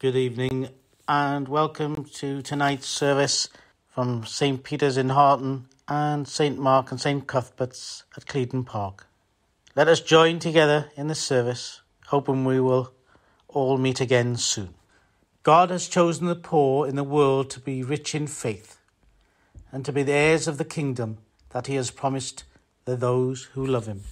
Good evening and welcome to tonight's service from St. Peter's in Harton and St. Mark and St. Cuthbert's at Cleadon Park. Let us join together in the service, hoping we will all meet again soon. God has chosen the poor in the world to be rich in faith and to be the heirs of the kingdom that he has promised to those who love him.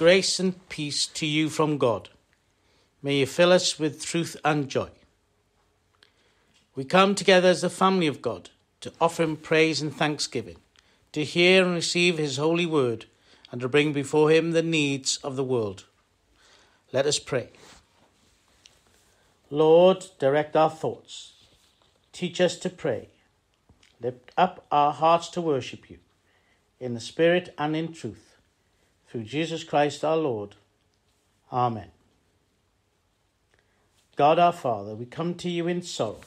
Grace and peace to you from God. May you fill us with truth and joy. We come together as the family of God to offer Him praise and thanksgiving, to hear and receive His holy word, and to bring before Him the needs of the world. Let us pray. Lord, direct our thoughts. Teach us to pray. Lift up our hearts to worship you in the Spirit and in truth. Through Jesus Christ our Lord. Amen. God our Father, we come to you in sorrow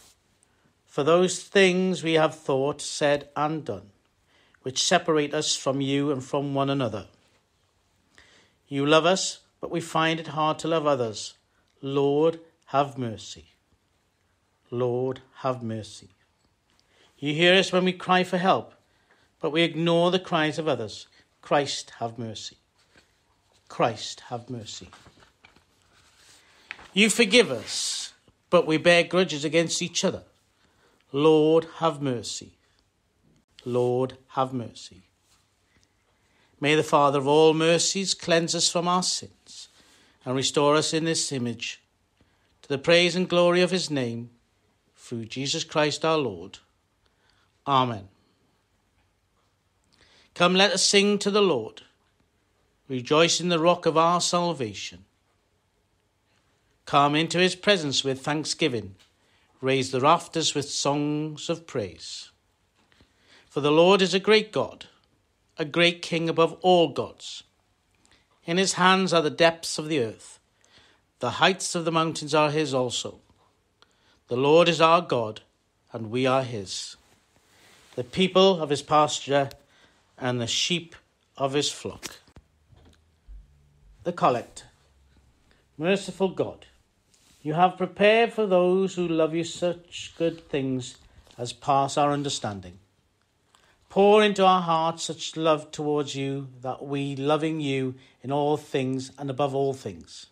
for those things we have thought, said, and done, which separate us from you and from one another. You love us, but we find it hard to love others. Lord, have mercy. Lord, have mercy. You hear us when we cry for help, but we ignore the cries of others. Christ, have mercy. Christ, have mercy. You forgive us, but we bear grudges against each other. Lord, have mercy. Lord, have mercy. May the Father of all mercies cleanse us from our sins and restore us in this image to the praise and glory of his name through Jesus Christ our Lord. Amen. Come, let us sing to the Lord. Rejoice in the rock of our salvation. Come into his presence with thanksgiving. Raise the rafters with songs of praise. For the Lord is a great God, a great King above all gods. In his hands are the depths of the earth. The heights of the mountains are his also. The Lord is our God, and we are his. The people of his pasture and the sheep of his flock. The Collect. Merciful God, you have prepared for those who love you such good things as pass our understanding. Pour into our hearts such love towards you that we, loving you in all things and above all things,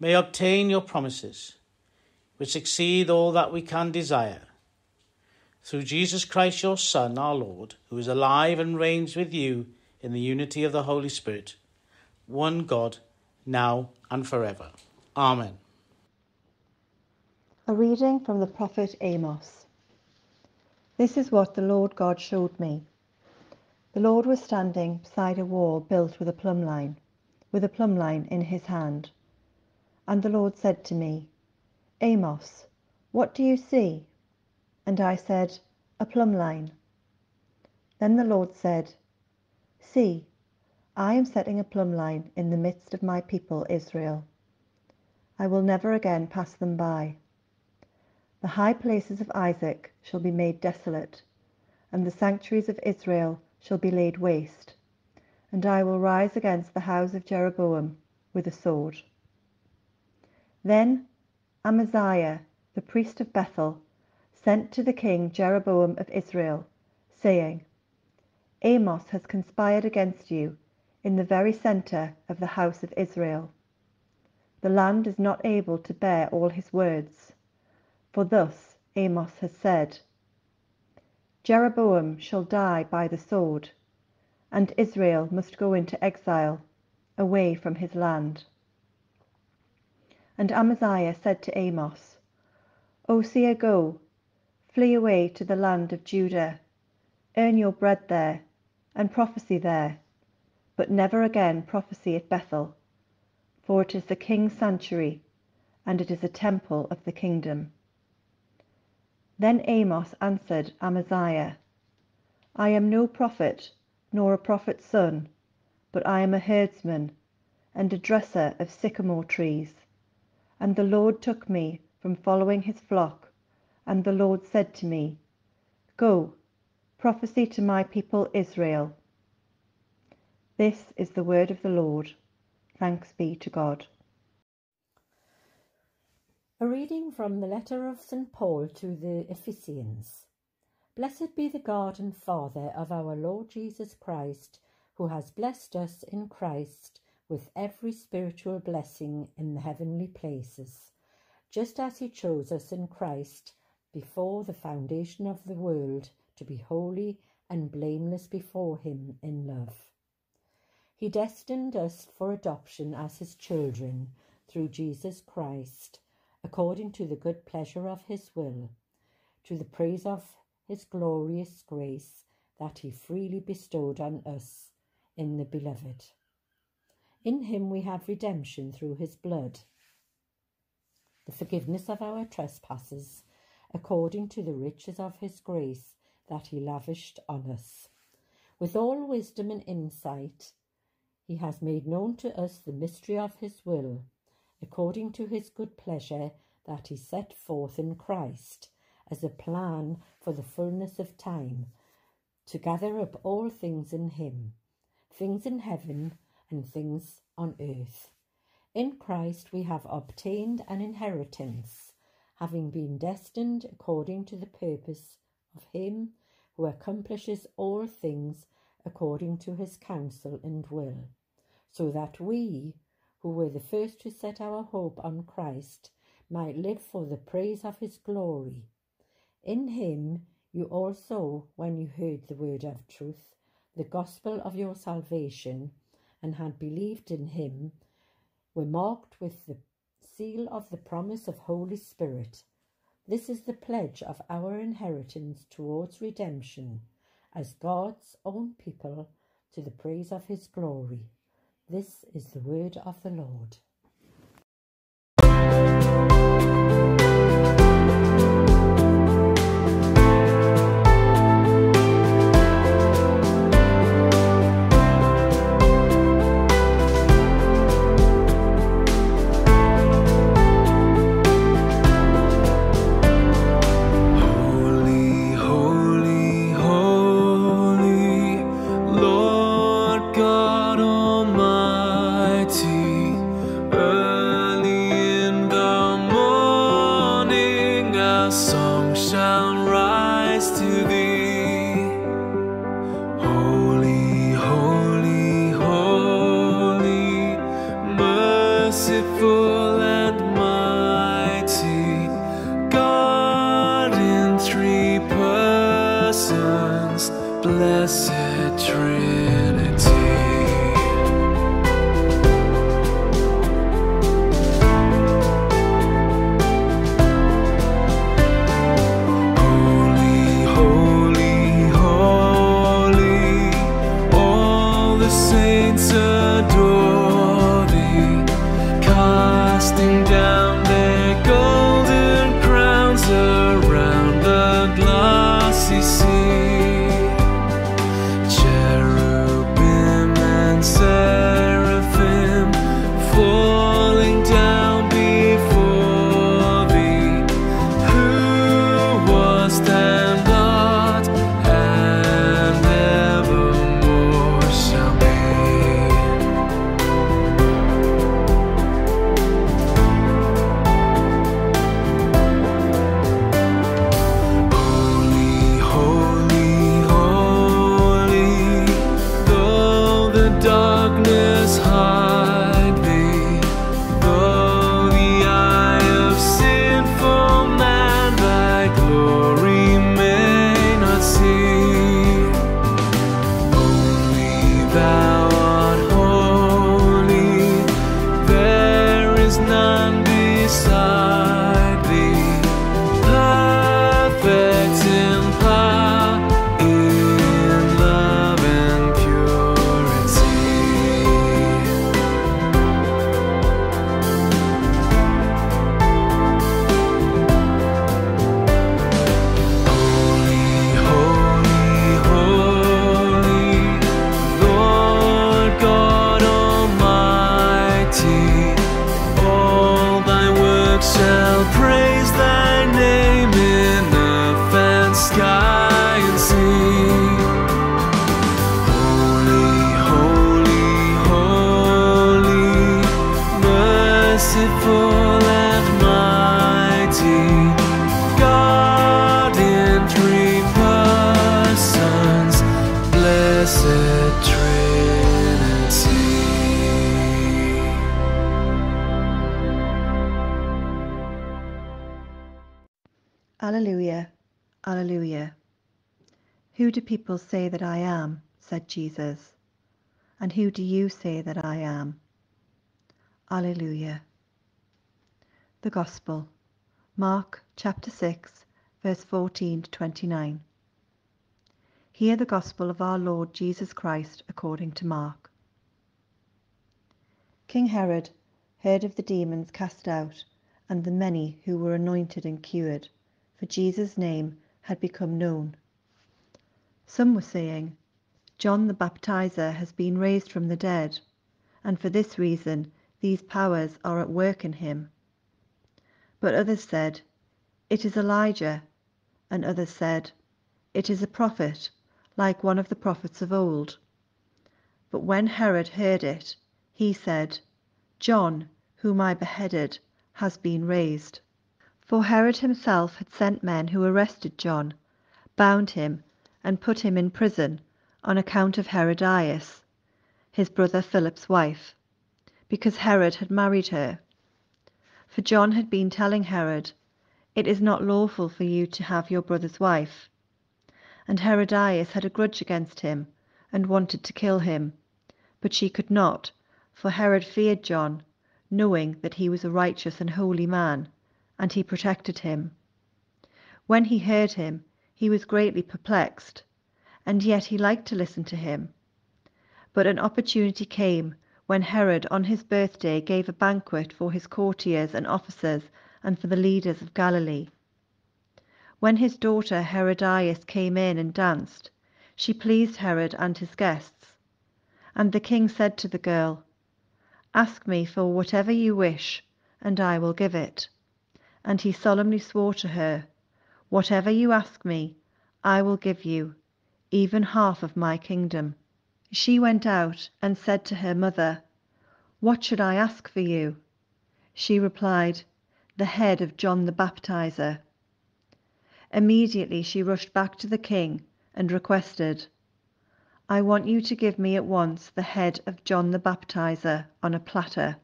may obtain your promises, which exceed all that we can desire. Through Jesus Christ, your Son, our Lord, who is alive and reigns with you in the unity of the Holy Spirit, one God, now and forever. Amen. A reading from the prophet Amos. This is what the Lord God showed me. The Lord was standing beside a wall built with a plumb line, with a plumb line in his hand. And the Lord said to me, Amos, what do you see? And I said, A plumb line. Then the Lord said, See, I am setting a plumb line in the midst of my people Israel. I will never again pass them by. The high places of Isaac shall be made desolate, and the sanctuaries of Israel shall be laid waste, and I will rise against the house of Jeroboam with a sword. Then Amaziah, the priest of Bethel, sent to the king Jeroboam of Israel, saying, Amos has conspired against you in the very centre of the house of Israel. The land is not able to bear all his words. For thus Amos has said Jeroboam shall die by the sword, and Israel must go into exile, away from his land. And Amaziah said to Amos, O seer, go, flee away to the land of Judah, earn your bread there, and prophesy there, but never again prophesy at Bethel, for it is the king's sanctuary, and it is a temple of the kingdom. Then Amos answered Amaziah, I am no prophet, nor a prophet's son, but I am a herdsman, and a dresser of sycamore trees. And the Lord took me from following his flock, and the Lord said to me, Go, prophesy to my people Israel. This is the word of the Lord. Thanks be to God. A reading from the letter of St. Paul to the Ephesians. Blessed be the God and Father of our Lord Jesus Christ, who has blessed us in Christ with every spiritual blessing in the heavenly places, just as he chose us in Christ before the foundation of the world to be holy and blameless before him in love. He destined us for adoption as his children through Jesus Christ according to the good pleasure of his will, to the praise of his glorious grace that he freely bestowed on us in the Beloved. In him we have redemption through his blood, the forgiveness of our trespasses, according to the riches of his grace that he lavished on us. With all wisdom and insight, he has made known to us the mystery of his will according to his good pleasure that he set forth in Christ as a plan for the fullness of time, to gather up all things in him, things in heaven and things on earth. In Christ we have obtained an inheritance, having been destined according to the purpose of him who accomplishes all things according to his counsel and will, so that we, who were the first to set our hope on Christ, might live for the praise of his glory. In him you also, when you heard the word of truth, the gospel of your salvation, and had believed in him, were marked with the seal of the promise of Holy Spirit. This is the pledge of our inheritance towards redemption, as God's own people to the praise of his glory. This is the word of the Lord. Holy, holy, holy, merciful and mighty. God in three persons, blessed Trinity. Alleluia, Alleluia. Who do people say that I am? said Jesus. And who do you say that I am? Alleluia. The Gospel, Mark chapter 6, verse 14 to 29. Hear the Gospel of our Lord Jesus Christ according to Mark. King Herod heard of the demons cast out and the many who were anointed and cured, for Jesus' name had become known. Some were saying, John the Baptizer has been raised from the dead, and for this reason these powers are at work in him. But others said, It is Elijah, and others said, It is a prophet, like one of the prophets of old. But when Herod heard it, he said, John, whom I beheaded, has been raised. For Herod himself had sent men who arrested John, bound him, and put him in prison on account of Herodias, his brother Philip's wife, because Herod had married her. For John had been telling Herod, It is not lawful for you to have your brother's wife. And Herodias had a grudge against him, and wanted to kill him. But she could not, for Herod feared John, knowing that he was a righteous and holy man, and he protected him. When he heard him, he was greatly perplexed, and yet he liked to listen to him. But an opportunity came when Herod on his birthday gave a banquet for his courtiers and officers and for the leaders of Galilee. When his daughter Herodias came in and danced, she pleased Herod and his guests. And the king said to the girl, Ask me for whatever you wish, and I will give it. And he solemnly swore to her, Whatever you ask me, I will give you, even half of my kingdom. She went out and said to her mother, What should I ask for you? She replied, The head of John the Baptizer. Immediately she rushed back to the king and requested, I want you to give me at once the head of John the Baptizer on a platter.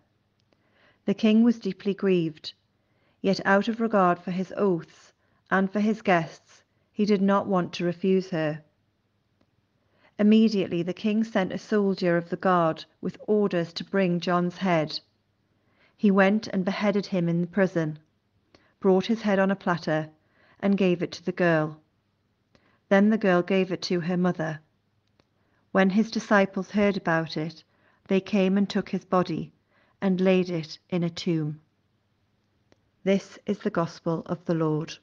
The king was deeply grieved, yet out of regard for his oaths and for his guests, he did not want to refuse her. Immediately the king sent a soldier of the guard with orders to bring John's head. He went and beheaded him in the prison, brought his head on a platter, and gave it to the girl. Then the girl gave it to her mother. When his disciples heard about it, they came and took his body and laid it in a tomb. This is the gospel of the Lord.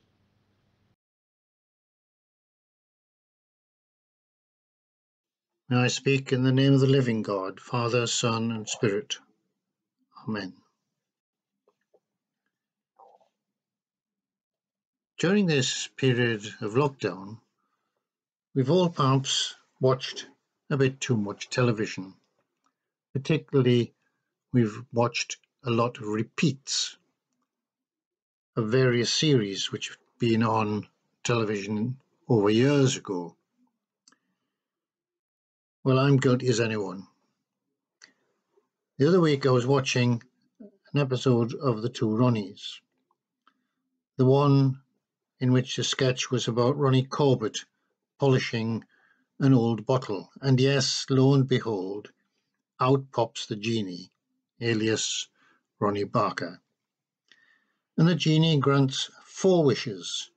May I speak in the name of the living God, Father, Son, and Spirit. Amen. During this period of lockdown, we've all perhaps watched a bit too much television. Particularly, we've watched a lot of repeats of various series which have been on television over years ago. Well, I'm guilty as anyone. The other week I was watching an episode of The Two Ronnies. The one in which the sketch was about Ronnie Corbett polishing an old bottle. And yes, lo and behold, out pops the genie, alias Ronnie Barker. And the genie grants four wishes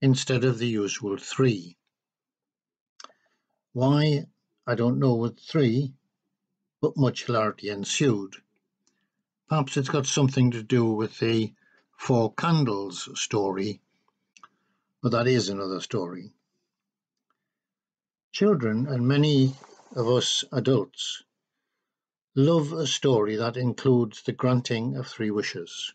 instead of the usual three. Why, I don't know with three, but much hilarity ensued. Perhaps it's got something to do with the Four Candles story, but that is another story. Children and many of us adults love a story that includes the granting of three wishes.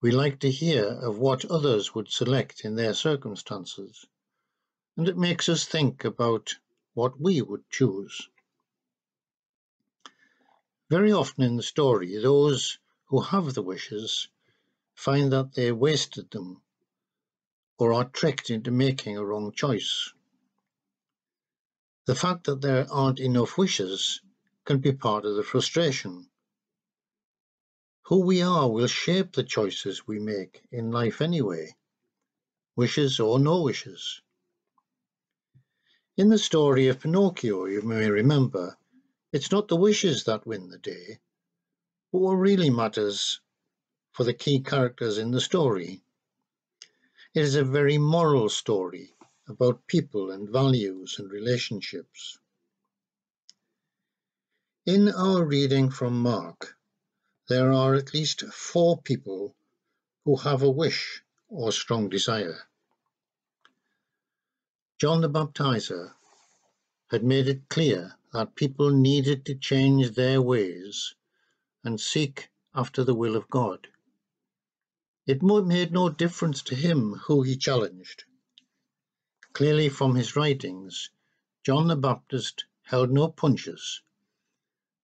We like to hear of what others would select in their circumstances, and it makes us think about what we would choose. Very often in the story, those who have the wishes find that they wasted them or are tricked into making a wrong choice. The fact that there aren't enough wishes can be part of the frustration. Who we are will shape the choices we make in life anyway, wishes or no wishes. In the story of Pinocchio, you may remember, it's not the wishes that win the day, but what really matters for the key characters in the story. It is a very moral story about people and values and relationships. In our reading from Mark, there are at least four people who have a wish or strong desire. John the Baptizer had made it clear that people needed to change their ways and seek after the will of God. It made no difference to him who he challenged. Clearly from his writings, John the Baptist held no punches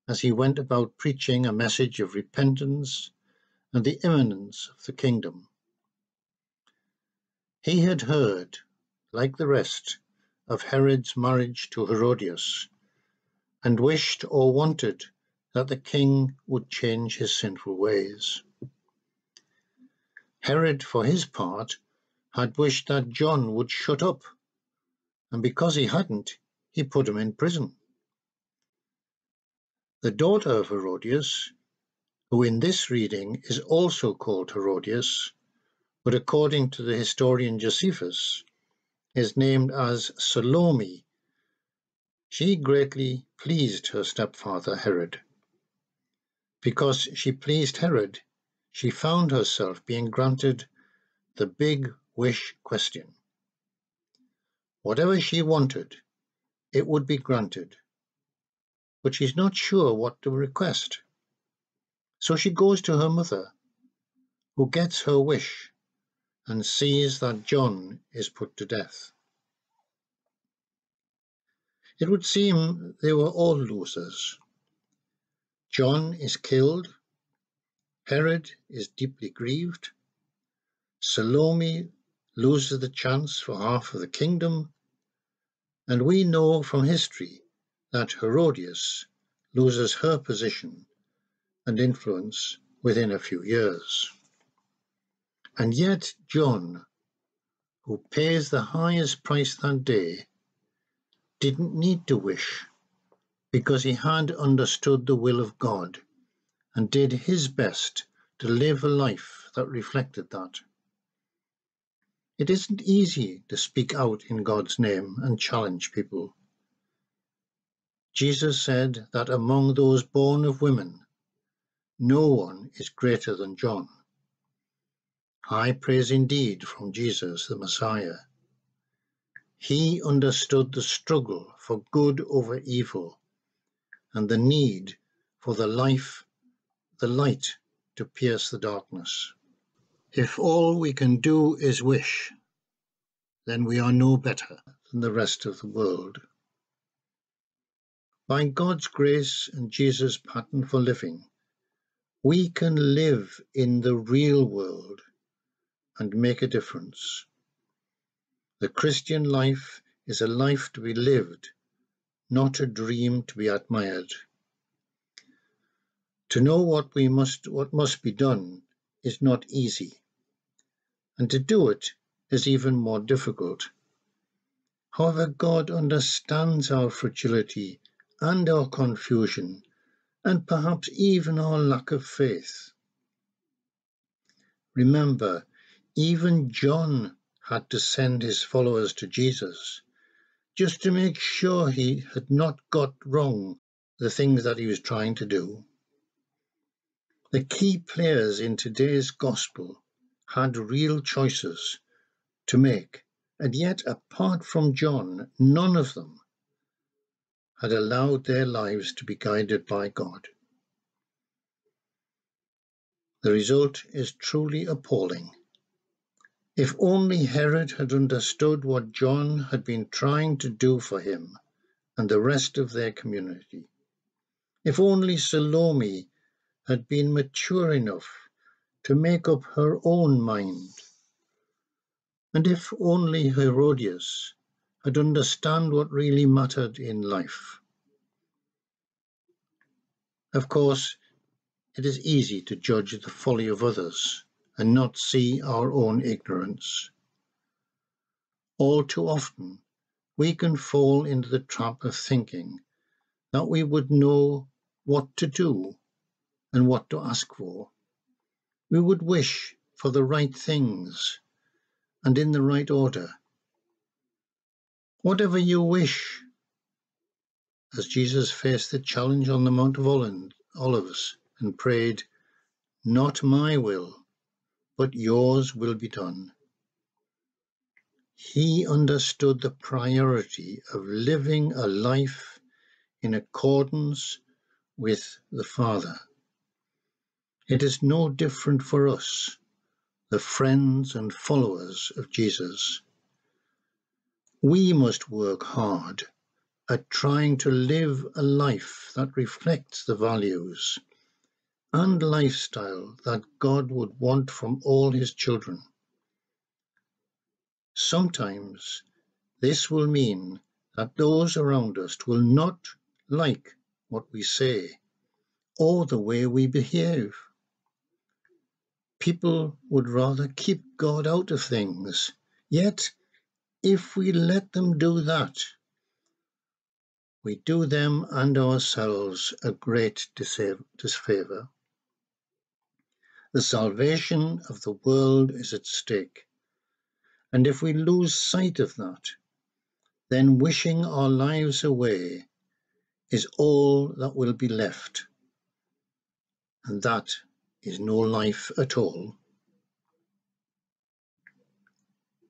as he went about preaching a message of repentance and the imminence of the kingdom. He had heard, like the rest, of Herod's marriage to Herodias, and wished or wanted that the king would change his sinful ways. Herod, for his part, had wished that John would shut up, and because he hadn't, he put him in prison. The daughter of Herodias, who in this reading is also called Herodias, but according to the historian Josephus, is named as Salome. She greatly pleased her stepfather Herod. Because she pleased Herod, she found herself being granted the big wish question. Whatever she wanted, it would be granted. But she's not sure what to request. So she goes to her mother, who gets her wish and sees that John is put to death. It would seem they were all losers. John is killed, Herod is deeply grieved, Salome loses the chance for half of the kingdom, and we know from history that Herodias loses her position and influence within a few years. And yet John, who pays the highest price that day, didn't need to wish because he had understood the will of God and did his best to live a life that reflected that. It isn't easy to speak out in God's name and challenge people. Jesus said that among those born of women, no one is greater than John. High praise indeed from Jesus the Messiah. He understood the struggle for good over evil and the need for the life, the light to pierce the darkness. If all we can do is wish, then we are no better than the rest of the world. By God's grace and Jesus' pattern for living, we can live in the real world and make a difference. The Christian life is a life to be lived, not a dream to be admired. To know what we must what must be done is not easy, and to do it is even more difficult. However, God understands our fragility and our confusion, and perhaps even our lack of faith. Remember, even John had to send his followers to Jesus just to make sure he had not got wrong the things that he was trying to do. The key players in today's gospel had real choices to make, and yet, apart from John, none of them had allowed their lives to be guided by God. The result is truly appalling. If only Herod had understood what John had been trying to do for him and the rest of their community. If only Salome had been mature enough to make up her own mind. And if only Herodias had understood what really mattered in life. Of course, it is easy to judge the folly of others and not see our own ignorance. All too often, we can fall into the trap of thinking that we would know what to do and what to ask for. We would wish for the right things and in the right order. Whatever you wish, as Jesus faced the challenge on the Mount of Olives and prayed, Not my will, but yours will be done. He understood the priority of living a life in accordance with the Father. It is no different for us, the friends and followers of Jesus. We must work hard at trying to live a life that reflects the values and lifestyle that God would want from all his children. Sometimes this will mean that those around us will not like what we say or the way we behave. People would rather keep God out of things, yet if we let them do that, we do them and ourselves a great disfavor. The salvation of the world is at stake, And if we lose sight of that, then wishing our lives away is all that will be left. And that is no life at all.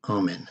Amen.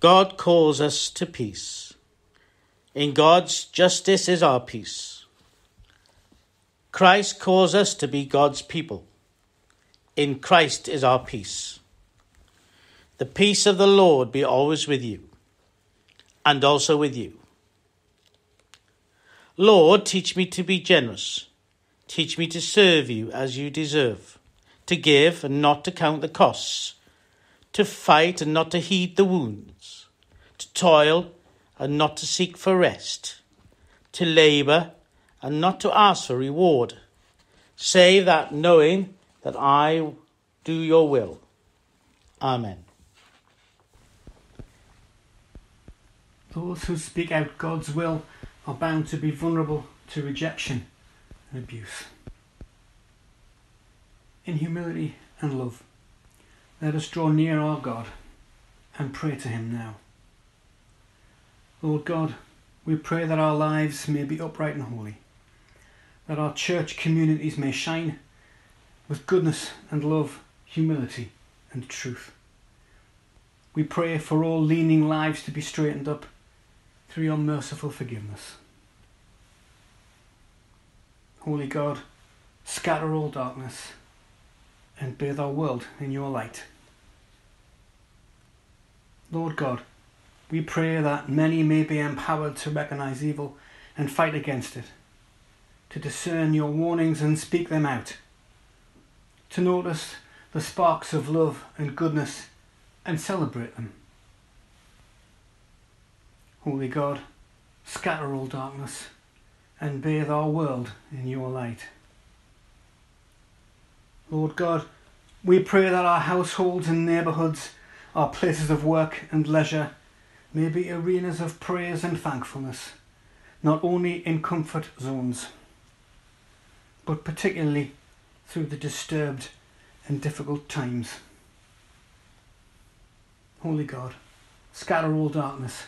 God calls us to peace. In God's justice is our peace. Christ calls us to be God's people. In Christ is our peace. The peace of the Lord be always with you, and also with you. Lord, teach me to be generous. Teach me to serve you as you deserve, to give and not to count the costs, to fight and not to heed the wounds, to toil and not to seek for rest, to labour and not to ask for reward, save that knowing that I do your will. Amen. Those who speak out God's will are bound to be vulnerable to rejection and abuse. In humility and love, let us draw near our God and pray to Him now. Lord God, we pray that our lives may be upright and holy, that our church communities may shine with goodness and love, humility and truth. We pray for all leaning lives to be straightened up through your merciful forgiveness. Holy God, scatter all darkness and bathe our world in your light. Lord God, we pray that many may be empowered to recognize evil and fight against it, to discern your warnings and speak them out, to notice the sparks of love and goodness and celebrate them. Holy God, scatter all darkness and bathe our world in your light. Lord God, we pray that our households and neighbourhoods, our places of work and leisure, may be arenas of praise and thankfulness, not only in comfort zones, but particularly through the disturbed and difficult times. Holy God, scatter all darkness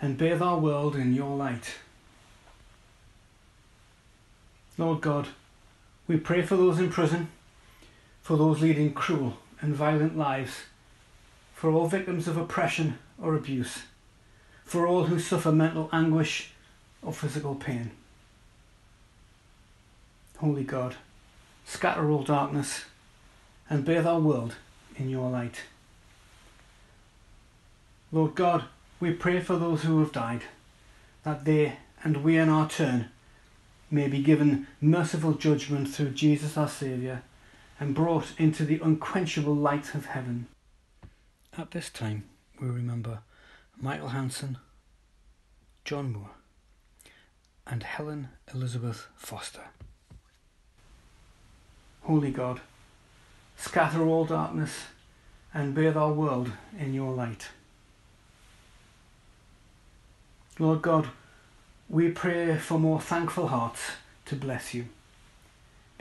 and bathe our world in your light. Lord God, we pray for those in prison, for those leading cruel and violent lives, for all victims of oppression or abuse, for all who suffer mental anguish or physical pain. Holy God, scatter all darkness and bathe our world in your light. Lord God, we pray for those who have died, that they and we in our turn may be given merciful judgment through Jesus our Saviour and brought into the unquenchable light of heaven. At this time, we remember Michael Hansen, John Moore, and Helen Elizabeth Foster. Holy God, scatter all darkness and bathe our world in your light. Lord God, we pray for more thankful hearts to bless you,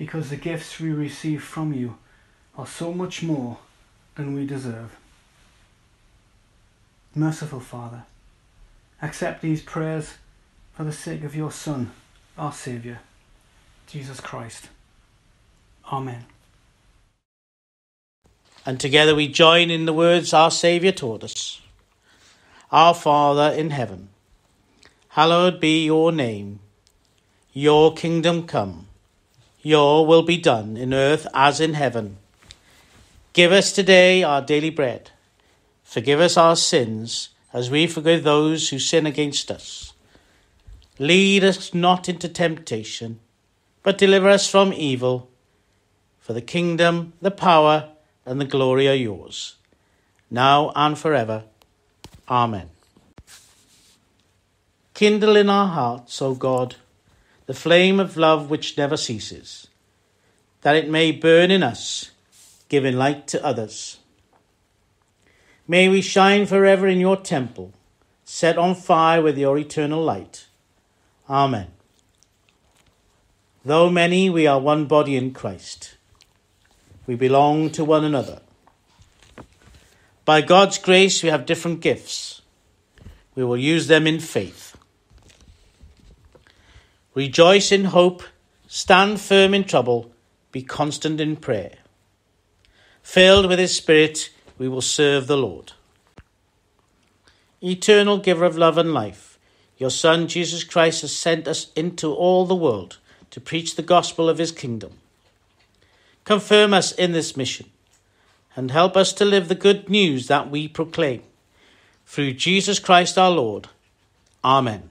because the gifts we receive from you are so much more than we deserve. Merciful Father, accept these prayers for the sake of your Son, our Saviour, Jesus Christ. Amen. And together we join in the words our Saviour taught us. Our Father in heaven, hallowed be your name. Your kingdom come. Your will be done in earth as in heaven. Give us today our daily bread. Forgive us our sins as we forgive those who sin against us. Lead us not into temptation, but deliver us from evil. For the kingdom, the power, and the glory are yours, now and forever. Amen. Kindle in our hearts, O God, the flame of love which never ceases, that it may burn in us, giving light to others. May we shine forever in your temple, set on fire with your eternal light. Amen. Though many, we are one body in Christ. We belong to one another. By God's grace, we have different gifts. We will use them in faith. Rejoice in hope, stand firm in trouble, be constant in prayer. Filled with His Spirit, we will serve the Lord. Eternal giver of love and life, your Son Jesus Christ has sent us into all the world to preach the gospel of His kingdom. Confirm us in this mission and help us to live the good news that we proclaim. Through Jesus Christ our Lord. Amen.